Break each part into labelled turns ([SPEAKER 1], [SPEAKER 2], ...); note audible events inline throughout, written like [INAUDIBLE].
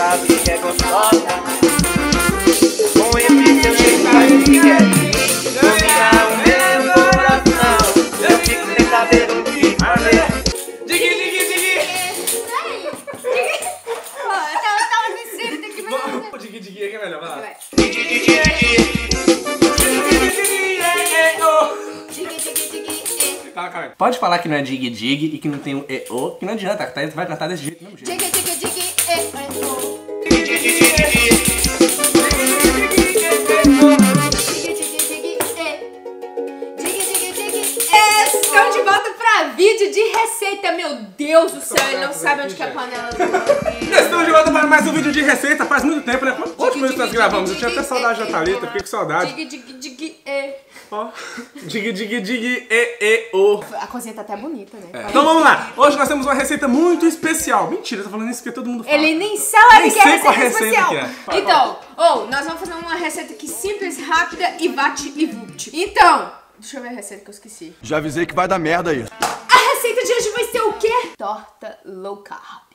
[SPEAKER 1] sabe que é gostosa. Com esse jeito dominar
[SPEAKER 2] Pode falar que não é dig dig e que não tem e o, que não adianta, tá? Tu vai cantar desse jeito mesmo jeito.
[SPEAKER 3] Vídeo de receita. Meu Deus do céu, ele não sabe onde que é a panela do [LAUGHS]
[SPEAKER 2] Estamos de volta para mais um vídeo de receita. Faz muito tempo, né? Quantos minutos nós gravamos? Eu tinha até saudade da Thalita, fiquei com saudade.
[SPEAKER 3] Digui, digui, digui, eh.
[SPEAKER 2] Ó. Dig, dig, dig, e, e, o.
[SPEAKER 3] A cozinha tá até bonita, né?
[SPEAKER 2] Então vamos lá. Hoje nós temos uma receita muito especial. Mentira, eu tô falando isso porque todo mundo fala.
[SPEAKER 3] Ele nem sabe que é
[SPEAKER 2] sei qual
[SPEAKER 3] receita
[SPEAKER 2] receita
[SPEAKER 3] especial.
[SPEAKER 2] que é.
[SPEAKER 3] Então, ou nós vamos fazer uma receita aqui simples, rápida e bate e vupt. Então, deixa eu ver a receita que eu esqueci.
[SPEAKER 4] Já avisei que vai dar merda aí.
[SPEAKER 3] A receita de hoje vai ser o quê? Torta low carb.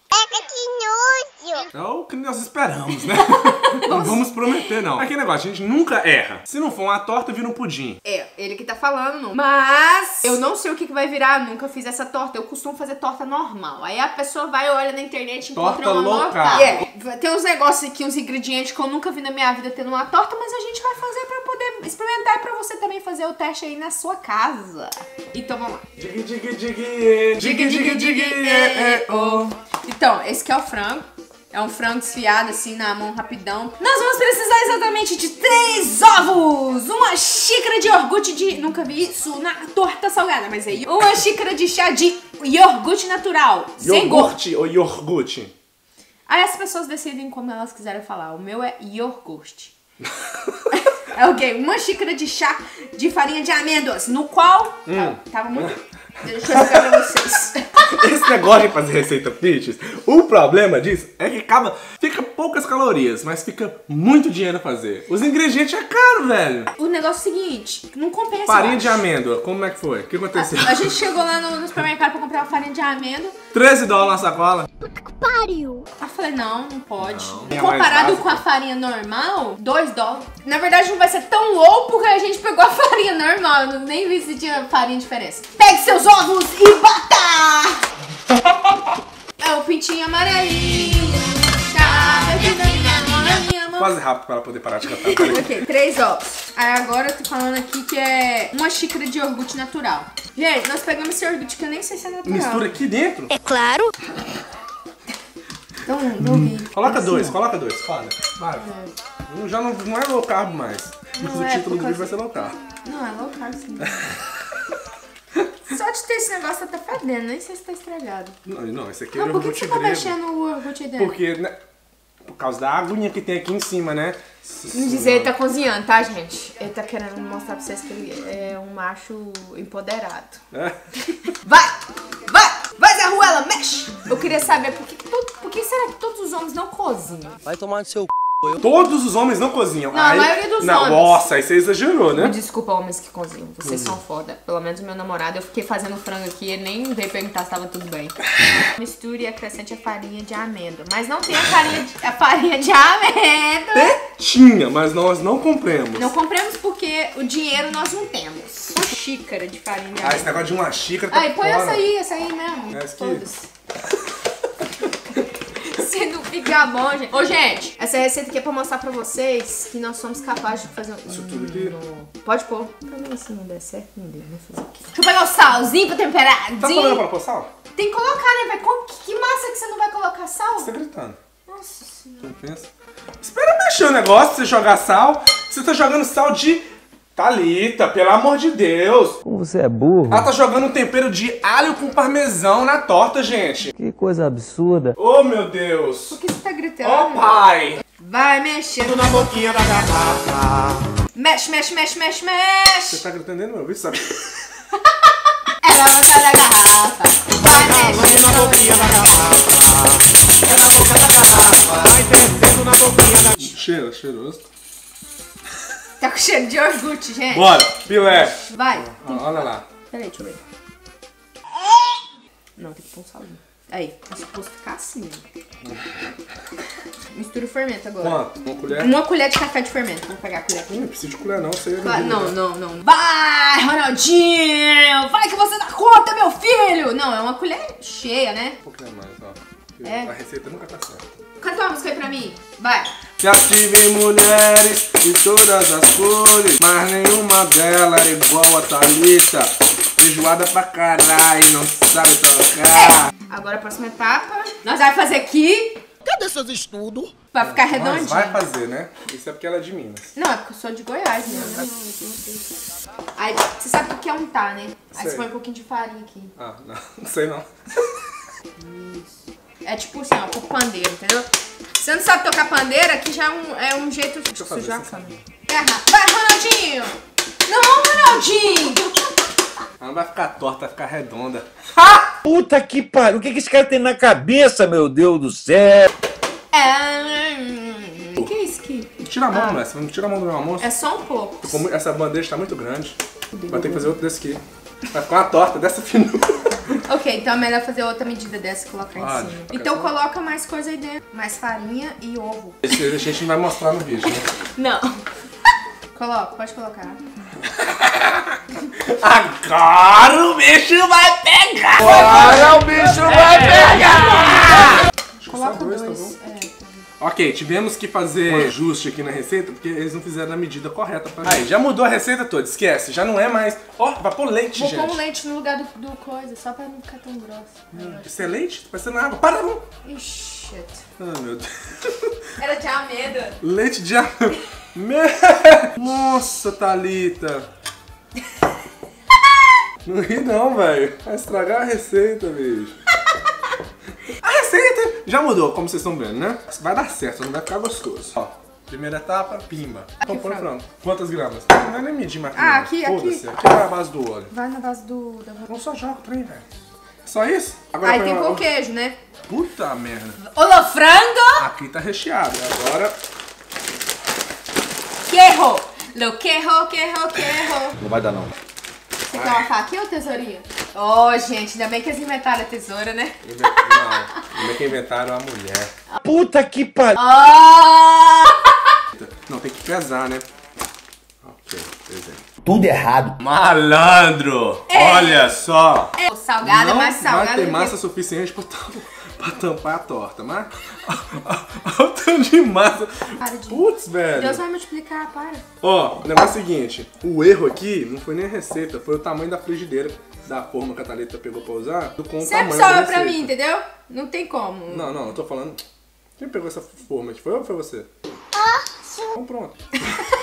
[SPEAKER 2] É o que nós esperamos, né? [LAUGHS] não vamos prometer, não. Aquele negócio, a gente nunca erra. Se não for uma torta, vira um pudim.
[SPEAKER 3] É, ele que tá falando, não. Mas eu não sei o que, que vai virar, nunca fiz essa torta. Eu costumo fazer torta normal. Aí a pessoa vai, olha na internet e encontra
[SPEAKER 2] Torta
[SPEAKER 3] uma
[SPEAKER 2] carb.
[SPEAKER 3] carb. É, tem uns negócios aqui, uns ingredientes que eu nunca vi na minha vida tendo uma torta, mas a gente vai fazer experimentar e pra você também fazer o teste aí na sua casa. Então vamos lá.
[SPEAKER 2] Dig, dig, dig, dig, dig, dig, o.
[SPEAKER 3] Então, esse aqui é o frango. É um frango desfiado assim na mão rapidão. Nós vamos precisar exatamente de três ovos, uma xícara de iogurte de. Nunca vi isso na torta salgada, mas aí. Uma xícara de chá de iogurte natural. Sem gosto.
[SPEAKER 2] Iogurte ou iogurte?
[SPEAKER 3] Aí as pessoas decidem como elas quiserem falar. O meu é iogurte. [LAUGHS] é o quê? Uma xícara de chá de farinha de amêndoas, no qual.
[SPEAKER 2] Hum.
[SPEAKER 3] Tá- tava muito. Deixa eu explicar pra vocês. [LAUGHS]
[SPEAKER 2] Esse negócio de fazer receita fitness, o problema disso é que acaba, fica poucas calorias, mas fica muito dinheiro fazer. Os ingredientes é caro, velho.
[SPEAKER 3] O negócio é o seguinte, não compensa.
[SPEAKER 2] Farinha de amêndoa, como é que foi? O que aconteceu?
[SPEAKER 3] A gente chegou lá no, no supermercado pra comprar uma farinha de amêndoa.
[SPEAKER 2] 13 dólares na sacola.
[SPEAKER 3] Aí eu falei, não, não pode.
[SPEAKER 2] É mais
[SPEAKER 3] Comparado
[SPEAKER 2] básico.
[SPEAKER 3] com a farinha normal, 2 dólares. Na verdade, não vai ser tão low porque a gente pegou a [LAUGHS] farinha normal. Eu não- nem vi se tinha farinha diferença. Pegue seus ovos e bata!
[SPEAKER 2] Rápido para ela poder parar de cantar. [LAUGHS]
[SPEAKER 3] Ok, três ovos. Aí agora eu tô falando aqui que é uma xícara de iogurte natural. Gente, nós pegamos esse iogurte que eu nem sei se é natural.
[SPEAKER 2] Mistura aqui dentro.
[SPEAKER 3] Então, não vi.
[SPEAKER 2] Coloca dois, coloca dois, fala. Vai. Não- Já não, não é low carb mais. Mas
[SPEAKER 3] Não
[SPEAKER 2] o
[SPEAKER 3] é,
[SPEAKER 2] título
[SPEAKER 3] por
[SPEAKER 2] do vídeo
[SPEAKER 3] causa-
[SPEAKER 2] vai ser low carb.
[SPEAKER 3] Não, é low carb sim. [LAUGHS] Só de ter esse negócio tá até fedendo, nem sei se tá estragado.
[SPEAKER 2] Não, não, esse aqui é
[SPEAKER 3] Mas
[SPEAKER 2] o
[SPEAKER 3] por que,
[SPEAKER 2] iogurte
[SPEAKER 3] que você tá
[SPEAKER 2] grego.
[SPEAKER 3] mexendo o iogurte aí dentro?
[SPEAKER 2] Porque, né, por causa da aguinha que tem aqui em cima, né?
[SPEAKER 3] Não dizer, ele tá cozinhando, tá, gente? Ele tá querendo mostrar pra vocês que ele é um macho empoderado.
[SPEAKER 2] É. [LAUGHS]
[SPEAKER 3] Vai! Vai! Vai, Zé Ruela, mexe! Eu queria saber por que, por que será que todos os homens não cozinham?
[SPEAKER 4] Vai tomar no seu c...
[SPEAKER 2] Todos os homens não cozinham.
[SPEAKER 3] Não, a maioria dos
[SPEAKER 2] não,
[SPEAKER 3] homens.
[SPEAKER 2] Nossa, aí você exagerou, né?
[SPEAKER 3] Desculpa, homens que cozinham. Vocês são foda. Pelo menos meu namorado, eu fiquei fazendo frango aqui e nem veio perguntar se tava tudo bem. [LAUGHS] Misture e acrescente a farinha de amêndoa. Mas não tem a farinha de, a farinha de amêndoa.
[SPEAKER 2] Tinha, mas nós não compramos.
[SPEAKER 3] Não compramos porque o dinheiro nós não temos. Uma xícara de farinha de
[SPEAKER 2] Ah, esse
[SPEAKER 3] amêndoa.
[SPEAKER 2] negócio de uma xícara tá
[SPEAKER 3] Ai, põe
[SPEAKER 2] fora.
[SPEAKER 3] essa aí, essa aí mesmo.
[SPEAKER 2] Essa aqui?
[SPEAKER 3] Todas. Se não ficar bom, gente. Ô, gente, essa receita aqui é pra mostrar pra vocês que nós somos capazes de fazer um.
[SPEAKER 2] Isso tudo aqui?
[SPEAKER 3] Não. Pode pôr. Pra mim, se não der certo, não deu. Vou fazer o quê? Deixa eu pegar o salzinho pra temperar.
[SPEAKER 2] Tá falando pra pôr sal?
[SPEAKER 3] Tem que colocar, né, velho? Que, massa que você não vai colocar sal?
[SPEAKER 2] Você tá gritando.
[SPEAKER 3] Nossa senhora.
[SPEAKER 2] Não pensa? Espera mexer o negócio pra você jogar sal. Você tá jogando sal de Thalita, pelo amor de Deus.
[SPEAKER 5] Como você é burro,
[SPEAKER 2] Ela tá jogando um tempero de alho com parmesão na torta, gente.
[SPEAKER 5] que coisa absurda.
[SPEAKER 2] Oh, meu Deus.
[SPEAKER 3] Por que você tá gritando?
[SPEAKER 2] Oh, pai.
[SPEAKER 3] Vai mexendo.
[SPEAKER 2] Na boquinha da garrafa.
[SPEAKER 3] Mexe, mexe, mexe, mexe,
[SPEAKER 2] Você
[SPEAKER 3] mexe.
[SPEAKER 2] tá gritando dentro do meu sabe? [LAUGHS]
[SPEAKER 3] Ela vai da garrafa. Vai,
[SPEAKER 6] na boquinha da garrafa. É na boca da garrafa. Vai descendo na boquinha da
[SPEAKER 2] Cheiro, cheiroso.
[SPEAKER 3] Tá com cheiro de iogurte, gente.
[SPEAKER 2] Bora, filé.
[SPEAKER 3] Vai.
[SPEAKER 2] Ó, olha lá.
[SPEAKER 3] Peraí, deixa eu ver. Não, tem que pôr um salinho. Aí, é suposto ficar assim. ó. Mistura o fermento agora.
[SPEAKER 2] Quanto? Uma colher?
[SPEAKER 3] Uma colher de café de fermento. Vou pegar a colher aqui.
[SPEAKER 2] Não precisa de colher não, você
[SPEAKER 3] Vai, não, não, não. Vai, Ronaldinho! Vai que você dá conta, meu filho! Não, é uma colher cheia, né?
[SPEAKER 2] Um pouquinho mais, ó.
[SPEAKER 3] É.
[SPEAKER 2] A receita nunca tá certa.
[SPEAKER 3] Canta uma música aí pra mim. Vai.
[SPEAKER 2] Já tive mulheres de todas as cores, mas nenhuma delas era igual a Thalita. Feijoada pra caralho, não sabe tocar.
[SPEAKER 3] Agora a próxima etapa. Nós vamos fazer aqui
[SPEAKER 4] Cadê seus estudos?
[SPEAKER 3] pra ficar
[SPEAKER 2] Mas
[SPEAKER 3] redondinho.
[SPEAKER 2] vai fazer, né? Isso é porque ela é de Minas.
[SPEAKER 3] Não, é porque eu sou de Goiás mesmo. Aí você sabe o que é untar, né? Aí
[SPEAKER 2] Sei.
[SPEAKER 3] você põe um pouquinho de farinha aqui.
[SPEAKER 2] Ah, não, [LAUGHS] não sei não.
[SPEAKER 3] É tipo assim, ó, por pandeiro, entendeu? Você não sabe tocar pandeiro, aqui já é um, é um jeito de sujar a câmera. Erra. Vai, Ronaldinho! Não, Ronaldinho!
[SPEAKER 2] Ela não vai ficar torta, vai ficar redonda.
[SPEAKER 7] Puta que pariu, o que, que esse cara tem na cabeça, meu Deus do céu?
[SPEAKER 3] É... O que é isso aqui?
[SPEAKER 2] Tira a mão, né? Você não tira a mão do meu almoço.
[SPEAKER 3] É só um pouco.
[SPEAKER 2] Essa bandeja tá muito grande. Vai ter que fazer outro desse aqui. Vai ficar uma torta dessa [LAUGHS] finura.
[SPEAKER 3] Ok, então é melhor fazer outra medida dessa e colocar em
[SPEAKER 2] Pode.
[SPEAKER 3] cima. Então coloca mais coisa aí dentro. Mais farinha e ovo.
[SPEAKER 2] Esse a gente não vai mostrar no vídeo, né?
[SPEAKER 3] Não. [LAUGHS] Coloca, pode colocar. [LAUGHS]
[SPEAKER 2] Agora o bicho vai pegar!
[SPEAKER 7] Agora o bicho vai pegar!
[SPEAKER 3] Coloca
[SPEAKER 2] dois,
[SPEAKER 3] dois.
[SPEAKER 2] tá
[SPEAKER 3] é.
[SPEAKER 2] Ok, tivemos que fazer um ajuste aqui na receita porque eles não fizeram a medida correta pra Aí, já mudou a receita toda, esquece. Já não é mais... Ó, vai pôr leite,
[SPEAKER 3] Vou
[SPEAKER 2] gente.
[SPEAKER 3] pôr um leite no lugar do, do coisa, só pra não ficar tão grosso.
[SPEAKER 2] Isso é leite? Tá parecendo água. Para, não!
[SPEAKER 3] Ixi, shit.
[SPEAKER 2] Ah, meu Deus. [LAUGHS]
[SPEAKER 3] Era de amêndoa.
[SPEAKER 2] Leite de a- [LAUGHS] Me- Nossa, Thalita. [LAUGHS] Não ri não, velho. Vai estragar a receita, bicho. Já mudou, como vocês estão vendo, né? Vai dar certo, não vai ficar gostoso. Ó, primeira etapa, pimba. Então põe o
[SPEAKER 3] frango.
[SPEAKER 2] Quantas gramas? Não é nem medir mais.
[SPEAKER 3] Ah, aqui, aqui.
[SPEAKER 2] Foda-se, aqui é a base do óleo.
[SPEAKER 3] Vai na base do... Da...
[SPEAKER 2] Não só joga o trem, velho. Só isso? Agora
[SPEAKER 3] Aí tem
[SPEAKER 2] uma-
[SPEAKER 3] com queijo, né?
[SPEAKER 2] Puta merda.
[SPEAKER 3] Olô, frango!
[SPEAKER 2] Aqui tá recheado. Agora
[SPEAKER 3] Queijo! Lo queijo, queijo, queijo.
[SPEAKER 7] Não vai dar não.
[SPEAKER 3] Você quer uma faquinha ou tesourinha? Oh, gente, ainda bem que eles inventaram a tesoura, né?
[SPEAKER 2] Não, como é que inventaram a mulher?
[SPEAKER 7] Puta que pariu!
[SPEAKER 3] Oh!
[SPEAKER 2] Não, tem que pesar, né? Ok, exemplo.
[SPEAKER 7] Tudo errado.
[SPEAKER 2] Malandro! Olha só!
[SPEAKER 3] O salgado é
[SPEAKER 2] Não
[SPEAKER 3] mais salgado.
[SPEAKER 2] vai ter
[SPEAKER 3] do que-
[SPEAKER 2] massa suficiente pra, tam- pra tampar a torta, mas... [LAUGHS] Olha o tanto de massa.
[SPEAKER 3] Para de-
[SPEAKER 2] Putz, velho.
[SPEAKER 3] Deus vai multiplicar, para.
[SPEAKER 2] Ó, o negócio é o seguinte. O erro aqui não foi nem a receita, foi o tamanho da frigideira. Da forma que a Thalita pegou pra usar, do com o
[SPEAKER 3] Sempre
[SPEAKER 2] tamanho da
[SPEAKER 3] sobra pra mim, entendeu? Não tem como.
[SPEAKER 2] Não, não, eu tô falando... Quem pegou essa forma aqui? Foi eu ou foi você? Ah, Então pronto. [LAUGHS]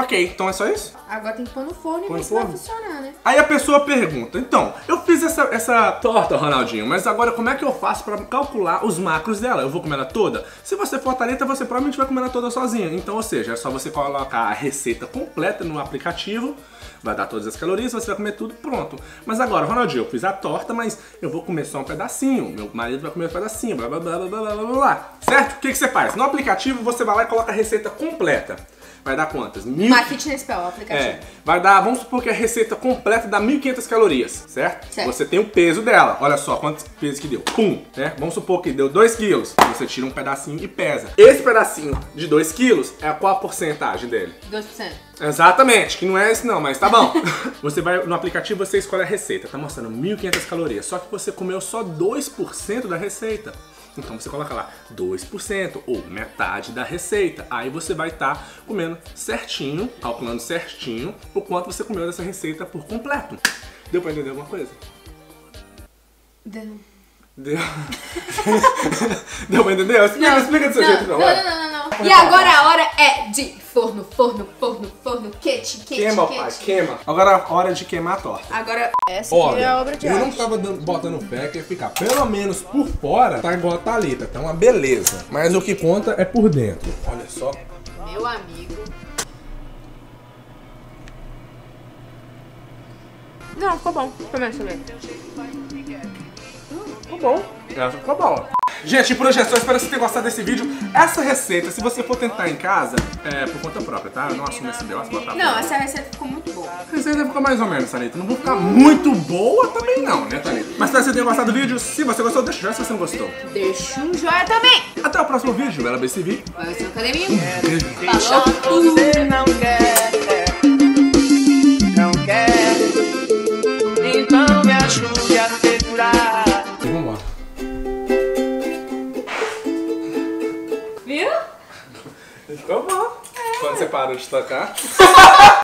[SPEAKER 2] Ok, então é só isso?
[SPEAKER 3] Agora tem que pôr no forno e ver se vai funcionar, né?
[SPEAKER 2] Aí a pessoa pergunta, então, eu fiz essa, essa torta, Ronaldinho, mas agora como é que eu faço pra calcular os macros dela? Eu vou comer ela toda? Se você for talenta, você provavelmente vai comer ela toda sozinha. Então, ou seja, é só você colocar a receita completa no aplicativo, vai dar todas as calorias, você vai comer tudo, pronto. Mas agora, Ronaldinho, eu fiz a torta, mas eu vou comer só um pedacinho, meu marido vai comer um pedacinho, blá blá blá blá blá blá blá. Certo? O que, que você faz? No aplicativo, você vai lá e coloca a receita completa. Vai dar quantas? Mil...
[SPEAKER 3] My Fitness Pal, aplicativo.
[SPEAKER 2] É, vai dar, vamos supor que a receita completa dá 1.500 calorias, certo?
[SPEAKER 3] Certo.
[SPEAKER 2] Você tem o peso dela, olha só quantos pesos que deu. Pum, né? Vamos supor que deu 2 quilos, você tira um pedacinho e pesa. Esse pedacinho de 2 quilos é qual a porcentagem dele?
[SPEAKER 3] 2%.
[SPEAKER 2] Exatamente, que não é esse não, mas tá bom. [LAUGHS] você vai no aplicativo, você escolhe a receita, tá mostrando 1.500 calorias, só que você comeu só 2% da receita. Então você coloca lá 2% ou metade da receita. Aí você vai estar comendo certinho, calculando certinho o quanto você comeu dessa receita por completo. Deu pra entender alguma coisa?
[SPEAKER 3] Deu.
[SPEAKER 2] Deu. [LAUGHS] Deu pra entender? Explica, explica do seu
[SPEAKER 3] não,
[SPEAKER 2] jeito
[SPEAKER 3] não, não, não, não, não. E agora a hora é de forno, forno, forno, forno, quente, quente,
[SPEAKER 2] Queima,
[SPEAKER 3] quente.
[SPEAKER 2] pai, queima. Agora é a hora de queimar a torta.
[SPEAKER 3] Agora, essa aqui é a obra de
[SPEAKER 2] eu não
[SPEAKER 3] arte.
[SPEAKER 2] tava dando- botando fé que ia ficar pelo menos por fora, tá igual a Thalita, tá uma beleza. Mas o que conta é por dentro. Olha só.
[SPEAKER 3] Meu amigo. Não, ficou bom. Começa a ver.
[SPEAKER 2] bom. Essa ficou boa. Gente, por hoje é só. Espero que você tenha gostado desse vídeo. Essa receita, se você for tentar em casa, é por conta própria, tá? Eu não assumo esse negócio, botar
[SPEAKER 3] Não, essa receita ficou muito boa.
[SPEAKER 2] a receita fica mais ou menos, Thalita. Não vou ficar muito boa também não, né, Thalita? Mas espero que você tenha gostado do vídeo. Se você gostou, deixa o joinha se você não gostou.
[SPEAKER 3] Deixa um joia também.
[SPEAKER 2] Até o próximo vídeo, Bela BCV.
[SPEAKER 3] Vai ser academia.
[SPEAKER 1] Deixa você não quer,
[SPEAKER 2] parou de tocar. [LAUGHS]